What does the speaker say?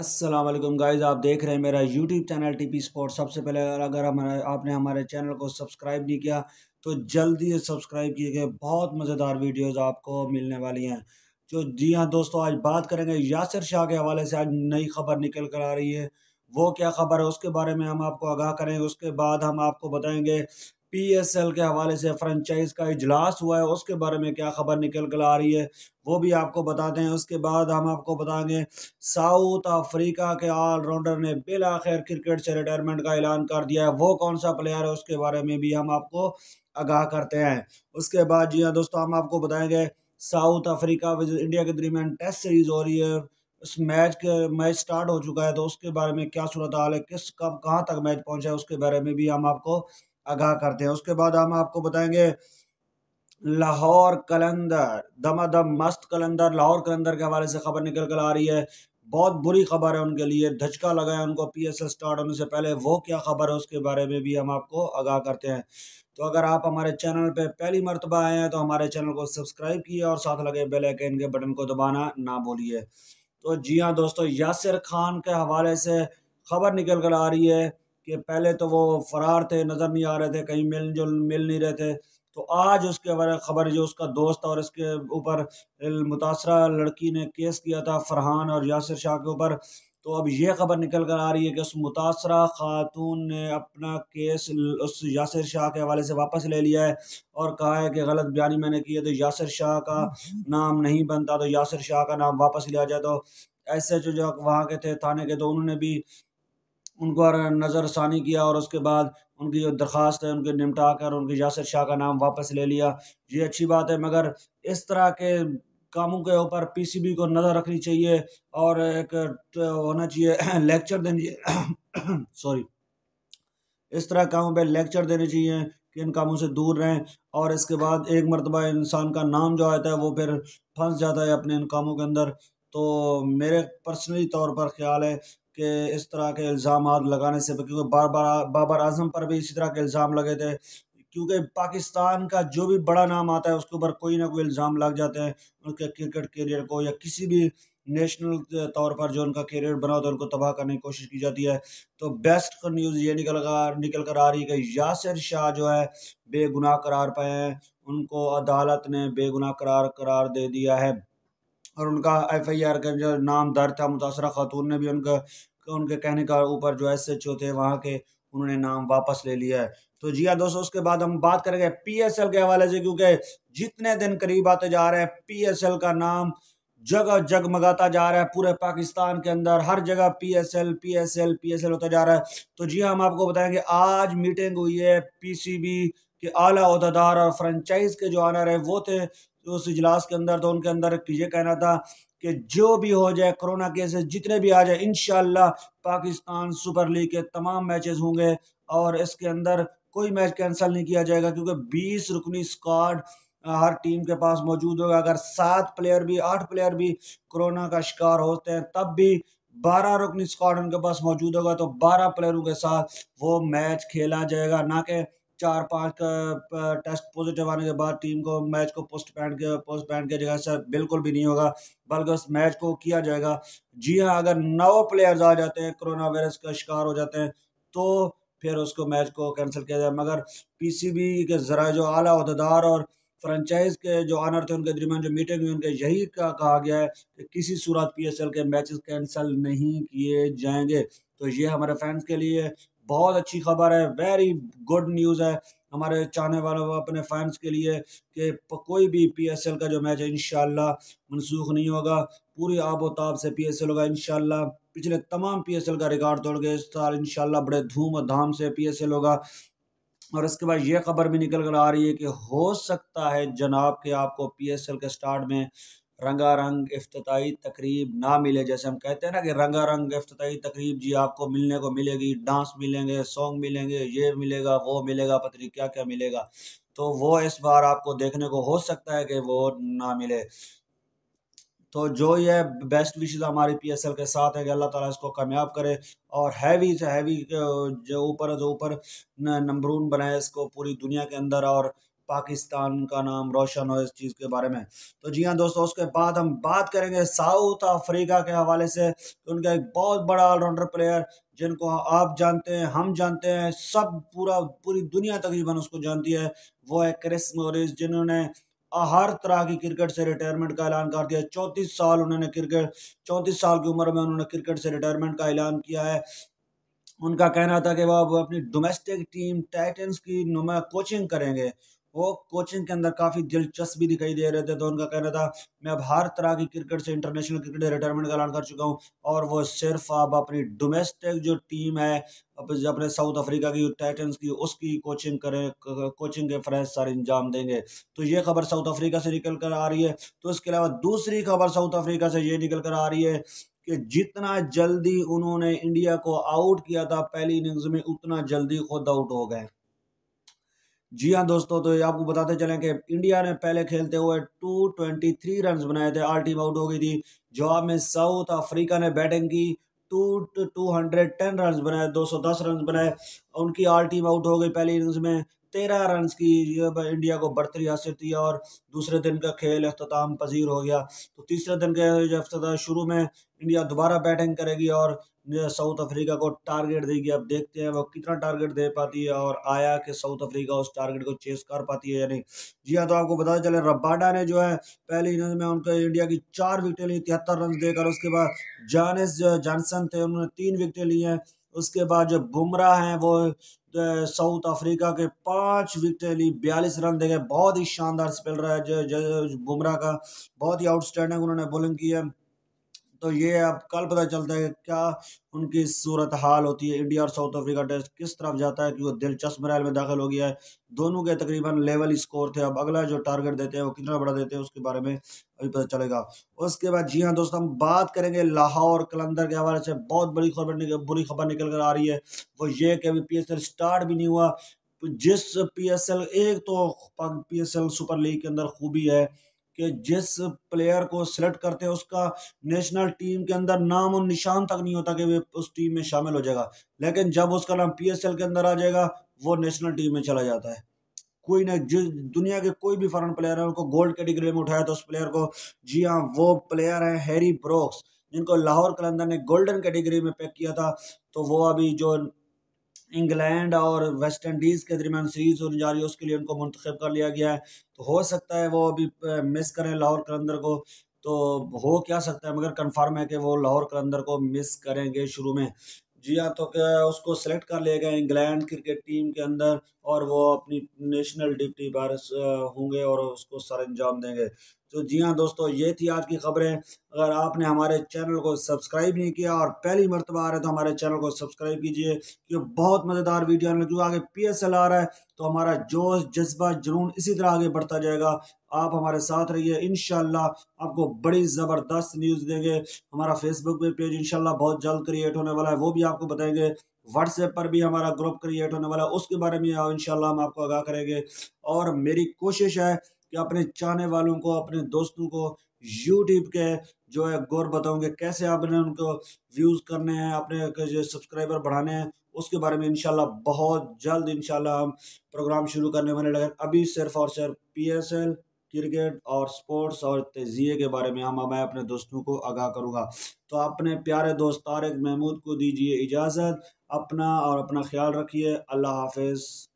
अस्सलाम वालेकुम गाइस, आप देख रहे हैं मेरा YouTube channel T P sport सबसे पहले अगर हमारे आपने हमारे चैनल को सब्सक्राइब नहीं किया तो जल्दी सब्सक्राइब कीजिए बहुत मज़ेदार वीडियोस आपको मिलने वाली हैं। जो जी हाँ दोस्तों, आज बात करेंगे यासिर शाह के हवाले से। आज नई खबर निकल कर आ रही है। वो क्या खबर है, उसके बारे में हम आपको आगाह करेंगे। उसके बाद हम आपको बताएँगे पीएसएल के हवाले से फ्रेंचाइज का इजलास हुआ है, उसके बारे में क्या खबर निकल कर आ रही है, वो भी आपको बताते हैं। उसके बाद हम आपको बताएँगे, साउथ अफ्रीका के ऑलराउंडर ने बिल आखिर क्रिकेट से रिटायरमेंट का ऐलान कर दिया है। वो कौन सा प्लेयर है, उसके बारे में भी हम आपको आगाह करते हैं। उसके बाद जी हाँ दोस्तों, हम आपको बताएँगे, साउथ अफ्रीका इंडिया के दरमियान टेस्ट सीरीज़ हो रही है। उस मैच के मैच स्टार्ट हो चुका है तो उसके बारे में क्या सूरत हाल है, किस कब, कहाँ तक मैच पहुँचा है, उसके बारे में भी हम आपको आगाह करते हैं। उसके बाद हम आपको बताएँगे, लाहौर कलंदर दमादम मस्त कलंदर, लाहौर कलंदर के हवाले से खबर निकल कर आ रही है। बहुत बुरी खबर है उनके लिए, धचका लगा है उनको पी एस एल स्टार्ट होने से पहले। वो क्या खबर है उसके बारे में भी हम आपको आगाह करते हैं। तो अगर आप हमारे चैनल पे पहली मरतबा आए हैं तो हमारे चैनल को सब्सक्राइब किए और साथ लगे बेल आइकन के बटन को दबाना ना भूलिए। तो जी हाँ दोस्तों, यासिर खान के हवाले से खबर निकल कर आ रही है। कि पहले तो वो फरार थे, नज़र नहीं आ रहे थे, कहीं मिल जुल मिल नहीं रहे थे। तो आज उसके बारे खबर जो उसका दोस्त और इसके ऊपर मुतासरा लड़की ने केस किया था फरहान और यासिर शाह के ऊपर। तो अब ये खबर निकल कर आ रही है कि उस मुतासरा खातून ने अपना केस उस यासिर शाह के हवाले से वापस ले लिया है और कहा है कि गलत बयानी मैंने की है तो यासिर शाह का नाम नहीं बनता तो यासिर शाह का नाम वापस लिया जाए। तो ऐसे जो जो वहाँ के थे, थाने के तो उन्होंने भी उनको नज़र नज़रसानी किया और उसके बाद उनकी जो दरख्वास्त है, उनके निपटा कर उनके यासर शाह का नाम वापस ले लिया। ये अच्छी बात है, मगर इस तरह के कामों के ऊपर पीसीबी को नज़र रखनी चाहिए और एक होना चाहिए लेक्चर देनी चाहिए। सॉरी इस तरह कामों पे लेक्चर देने चाहिए कि इन कामों से दूर रहें और इसके बाद एक मरतबा इंसान का नाम जो आता है, वो फिर फंस जाता है अपने इन कामों के अंदर। तो मेरे पर्सनली तौर पर ख्याल है कि इस तरह के इल्ज़ाम लगाने से, क्योंकि बार बार बाबर आज़म पर भी इसी तरह के इल्ज़ाम लगे थे, क्योंकि पाकिस्तान का जो भी बड़ा नाम आता है, उसके ऊपर कोई ना कोई इल्ज़ाम लग जाते हैं। उनके क्रिकेट करियर को या किसी भी नेशनल तौर पर जो उनका करियर बना होता है, उनको तबाह करने की कोशिश की जाती है। तो बेस्ट न्यूज़ ये निकल कर निकल कर आ रही है कि यासिर शाह जो है, बेगुनाह करार पाए हैं। उनको अदालत ने बेगुनाह करार करार दे दिया है। और उनका एफ़ आई आर का जो नाम दर्ज था, मुतासरा खातून ने भी उनका, उनके कहने का ऊपर जो एस एच ओ थे, वहाँ के उन्होंने नाम वापस ले लिया है। तो जी हाँ दोस्तों, उसके बाद हम बात करेंगे पीएसएल के हवाले से, क्योंकि जितने दिन करीब आते जा रहे हैं, पीएसएल का नाम जगह जगमगाता जा रहा है, पूरे पाकिस्तान के अंदर, हर जगह पीएसएल पीएसएल पीएसएल होता जा रहा है। तो जी हाँ हम आपको बताएँगे, आज मीटिंग हुई है पीसीबी के आला अहदेदार और फ्रेंचाइज के जो आनर है, वो थे उस इजलास के अंदर तो उनके अंदर ये कहना था कि जो भी हो जाए, कोरोना केसेस जितने भी आ जाए इन पाकिस्तान सुपर लीग के तमाम मैचेस होंगे और इसके अंदर कोई मैच कैंसिल नहीं किया जाएगा क्योंकि बीस रुकनी स्क्वाड हर टीम के पास मौजूद होगा। अगर सात प्लेयर भी, आठ प्लेयर भी कोरोना का शिकार होते हैं, तब भी बारह रुकनी स्क्वाड उनके पास मौजूद होगा तो बारह प्लेयरों के साथ वो मैच खेला जाएगा। ना कि चार पाँच टेस्ट पॉजिटिव आने के बाद टीम को मैच को पोस्ट पैंड के पोस्ट पैंड के जगह से बिल्कुल भी नहीं होगा, बल्कि उस मैच को किया जाएगा। जी हाँ अगर नौ प्लेयर्स आ जाते हैं कोरोना वायरस का शिकार हो जाते हैं तो फिर उसको मैच को कैंसिल किया जाए। मगर पीसीबी के ज़रा जो आला अहदेदार और फ्रेंचाइज के जो ऑनर थे, उनके दरमियान जो मीटिंग हुई, उनके यही का कहा गया है कि किसी सूरत पीएसएल के मैचेस कैंसिल नहीं किए जाएँगे। तो ये हमारे फैंस के लिए बहुत अच्छी खबर है वेरी गुड न्यूज़ है हमारे चाहने वालों अपने फैंस के लिए कि कोई भी पीएसएल का जो मैच है इन मनसूख नहीं होगा। पूरी आबोताब से पीएसएल होगा इन पिछले तमाम पीएसएल का रिकॉर्ड तोड़ गए इस साल इन बड़े धूम धाम से पीएसएल होगा। और इसके बाद ये खबर भी निकल कर आ रही है कि हो सकता है जनाब के आपको पीएसएल के स्टार्ट में रंगारंग अफ्ताही तकरीब ना मिले, जैसे हम कहते हैं ना कि रंगारंग अफ्ताही तकरीब जी आपको मिलने को मिलेगी, डांस मिलेंगे, सॉन्ग मिलेंगे, ये मिलेगा, वो मिलेगा, पता क्या क्या मिलेगा। तो वो इस बार आपको देखने को हो सकता है कि वो ना मिले। तो जो ये बेस्ट विशेज़ हमारी पीएसएल के साथ है कि अल्लाह ताला इसको कामयाब करे और हैवी से हैवी जो ऊपर जो ऊपर नंबरून बनाए इसको पूरी दुनिया के अंदर और पाकिस्तान का नाम रोशन हो इस चीज़ के बारे में। तो जी हाँ दोस्तों, उसके बाद हम बात करेंगे साउथ अफ्रीका के हवाले से तो उनका एक बहुत बड़ा ऑलराउंडर प्लेयर जिनको आप जानते हैं, हम जानते हैं, सब पूरा, पूरी दुनिया तकरीबन उसको जानती है। वो है क्रिस मोरिस, जिन्होंने हर तरह की क्रिकेट से रिटायरमेंट का ऐलान कर दिया। चौंतीस साल उन्होंने क्रिकेट, चौंतीस साल की उम्र में उन्होंने क्रिकेट से रिटायरमेंट का ऐलान किया है। उनका कहना था कि वह अपनी डोमेस्टिक टीम टाइटन्स की नुमा कोचिंग करेंगे। वो कोचिंग के अंदर काफ़ी दिलचस्पी दिखाई दे रहे थे तो उनका कहना था, मैं अब हर तरह की क्रिकेट से इंटरनेशनल क्रिकेट रिटायरमेंट का ऐलान कर चुका हूँ और वो सिर्फ़ अब अपनी डोमेस्टिक जो टीम है अपने साउथ अफ्रीका की टाइटन्स की, उसकी कोचिंग करें कोचिंग के फ्रेश सारे इंजाम देंगे। तो ये खबर साउथ अफ्रीका से निकल कर आ रही है। तो इसके अलावा दूसरी खबर साउथ अफ्रीका से ये निकल कर आ रही है कि जितना जल्दी उन्होंने इंडिया को आउट किया था, पहली इनिंग्स में उतना जल्दी खुद आउट हो गए। जी हाँ दोस्तों तो ये आपको बताते चलें कि इंडिया ने पहले खेलते हुए टू ट्वेंटी थ्री रन बनाए थे। आल टीम आउट हो गई थी। जवाब में साउथ अफ्रीका ने बैटिंग की। Two two hundred ten run बनाए, दो सौ दस रन बनाए। उनकी आल टीम आउट हो गई पहली इनिंग्स में। तेरह रन की इंडिया को बढ़तरी हासिल थी और दूसरे दिन का खेल अख्ताम पजीर हो गया। तो तीसरे दिन के शुरू में इंडिया दोबारा बैटिंग करेगी और साउथ अफ्रीका को टारगेट देगी। अब देखते हैं वो कितना टारगेट दे पाती है और आया कि साउथ अफ्रीका उस टारगेट को चेस कर पाती है या नहीं। जी हाँ तो आपको बता चले रबाडा ने जो है, पहली इनिंग में उनके इंडिया की चार विकेटें ली, तिहत्तर रन देकर उसके बाद जानिस जॉनसन थे, उन्होंने तीन विकेटें ली हैं उसके बाद जो बुमराह हैं, वो साउथ अफ्रीका के पाँच विकेट ली बयालीस रन देखे बहुत ही शानदार स्पेल रहा है जो बुमराह का। बहुत ही आउटस्टैंडिंग उन्होंने बॉलिंग की है। तो ये अब कल पता चलता है क्या उनकी सूरत हाल होती है। इंडिया और साउथ अफ्रीका टेस्ट किस तरफ़ जाता है? क्योंकि दिलचस्प मरहल में दाखिल हो गया है। दोनों के तकरीबन लेवल स्कोर थे। अब अगला जो टारगेट देते हैं वो कितना बड़ा देते हैं उसके बारे में अभी पता चलेगा। उसके बाद जी हाँ दोस्तों, हम बात करेंगे लाहौर कलंदर के हवाले से। बहुत बड़ी खबर बुरी खबर निकल कर आ रही है। वो ये कि अभी पी स्टार्ट भी नहीं हुआ। जिस पीएसएल एक तो पी सुपर लीग के अंदर खूबी है। कि जिस प्लेयर को सिलेक्ट करते हैं, उसका नेशनल टीम के अंदर नाम और निशान तक नहीं होता कि वे उस टीम में शामिल हो जाएगा। लेकिन जब उसका नाम पीएसएल के अंदर आ जाएगा, वो नेशनल टीम में चला जाता है। कोई ना, जिस दुनिया के कोई भी फॉरन प्लेयर है, उनको गोल्ड कैटेगरी में उठाया तो उस प्लेयर को, जी हाँ वो प्लेयर है हैरी ब्रोक्स जिनको लाहौर कलंदर ने गोल्डन कैटेगरी में पैक किया था। तो वो अभी जो इंग्लैंड और वेस्ट इंडीज़ के दरमियान सीरीज़ होने जा रही है, उसके लिए उनको मुंतखब कर लिया गया है। तो हो सकता है वो अभी मिस करें लाहौर कलंदर को। तो हो क्या सकता है, मगर कन्फर्म है कि वो लाहौर कलंदर को मिस करेंगे शुरू में। जी हाँ तो क्या उसको सेलेक्ट कर लिया गया इंग्लैंड क्रिकेट टीम के अंदर? और वो अपनी नेशनल डिप्टी बारिश होंगे और उसको सर अंजाम देंगे। तो जी हाँ दोस्तों, ये थी आज की खबरें। अगर आपने हमारे चैनल को सब्सक्राइब नहीं किया और पहली मरतबा आ रहे तो हमारे चैनल को सब्सक्राइब कीजिए क्योंकि बहुत मज़ेदार वीडियो आने क्योंकि आगे पी एस एल आ रहा है तो हमारा जोश, जज्बा, जुनून इसी तरह आगे बढ़ता जाएगा। आप हमारे साथ रहिए इन आपको बड़ी ज़बरदस्त न्यूज़ देंगे। हमारा फेसबुक पे पेज इनशाला बहुत जल्द क्रिएट होने वाला है, वो भी आपको बताएँगे। व्हाट्सएप पर भी हमारा ग्रुप क्रिएट होने वाला है। उसके बारे में इनशाला हम आपको आगाह करेंगे। और मेरी कोशिश है कि अपने चाहने वालों को, अपने दोस्तों को यूट्यूब के जो है गौर बताऊँगे। कैसे आपने उनको व्यूज़ करने हैं, अपने जो सब्सक्राइबर बढ़ाने हैं, उसके बारे में इनशाला बहुत जल्द इनशाला हम प्रोग्राम शुरू करने वाले लगे अभी सिर्फ़ और सिर्फ़ पीएसएल क्रिकेट और स्पोर्ट्स और तजिए के बारे में हम मैं अपने दोस्तों को आगाह करूँगा। तो अपने प्यारे दोस्त तारक महमूद को दीजिए इजाज़त, अपना और अपना ख्याल रखिए। अल्लाह हाफिज़।